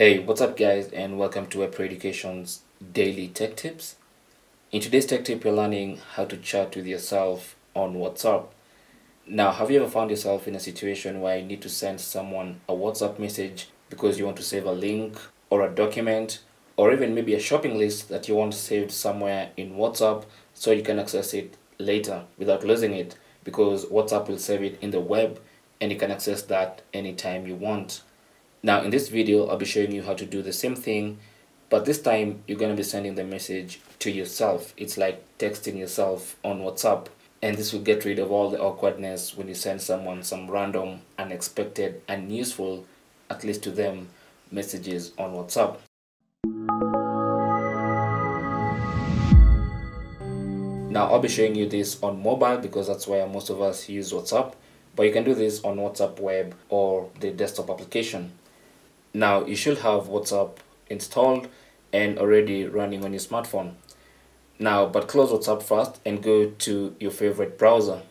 Hey, what's up guys and welcome to Web Education's daily tech tips. In today's tech tip, you're learning how to chat with yourself on WhatsApp. Now, have you ever found yourself in a situation where you need to send someone a WhatsApp message because you want to save a link or a document or even maybe a shopping list that you want saved somewhere in WhatsApp so you can access it later without losing it because WhatsApp will save it in the web and you can access that anytime you want. Now in this video, I'll be showing you how to do the same thing, but this time you're going to be sending the message to yourself. It's like texting yourself on WhatsApp. And this will get rid of all the awkwardness when you send someone some random, unexpected, and useful, at least to them, messages on WhatsApp. Now I'll be showing you this on mobile because that's where most of us use WhatsApp. But you can do this on WhatsApp web or the desktop application. Now you should have WhatsApp installed and already running on your smartphone. Now, but close WhatsApp first and go to your favorite browser.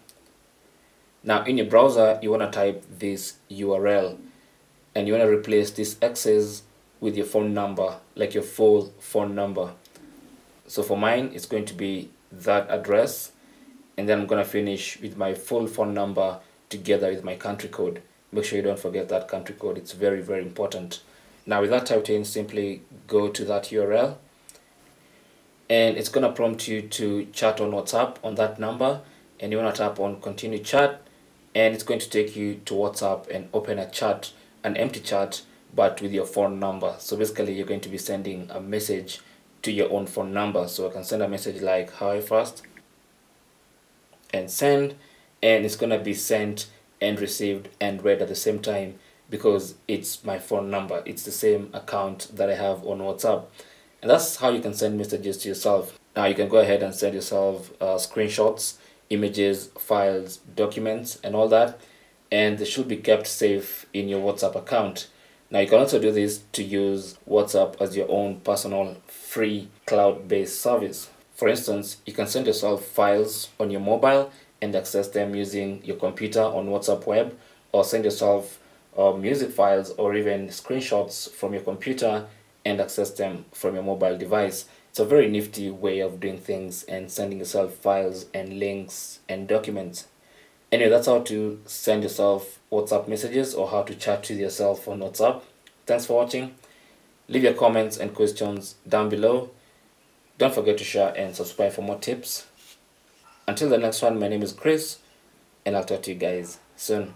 Now in your browser, you want to type this URL and you want to replace this access with your phone number, like your full phone number. So for mine, it's going to be that address and then I'm going to finish with my full phone number together with my country code make sure you don't forget that country code. It's very very important. Now with that typed in simply go to that URL and it's gonna prompt you to chat on WhatsApp on that number and you want to tap on continue chat and it's going to take you to WhatsApp and open a chat an empty chat but with your phone number. So basically you're going to be sending a message to your own phone number. So I can send a message like hi first and send and it's gonna be sent and received and read at the same time because it's my phone number. It's the same account that I have on WhatsApp. And that's how you can send messages to yourself. Now you can go ahead and send yourself uh, screenshots, images, files, documents, and all that. And they should be kept safe in your WhatsApp account. Now you can also do this to use WhatsApp as your own personal free cloud-based service. For instance, you can send yourself files on your mobile and access them using your computer on WhatsApp web or send yourself uh, music files or even screenshots from your computer and access them from your mobile device. It's a very nifty way of doing things and sending yourself files and links and documents. Anyway, that's how to send yourself WhatsApp messages or how to chat with yourself on WhatsApp. Thanks for watching. Leave your comments and questions down below. Don't forget to share and subscribe for more tips. Until the next one, my name is Chris, and I'll talk to you guys soon.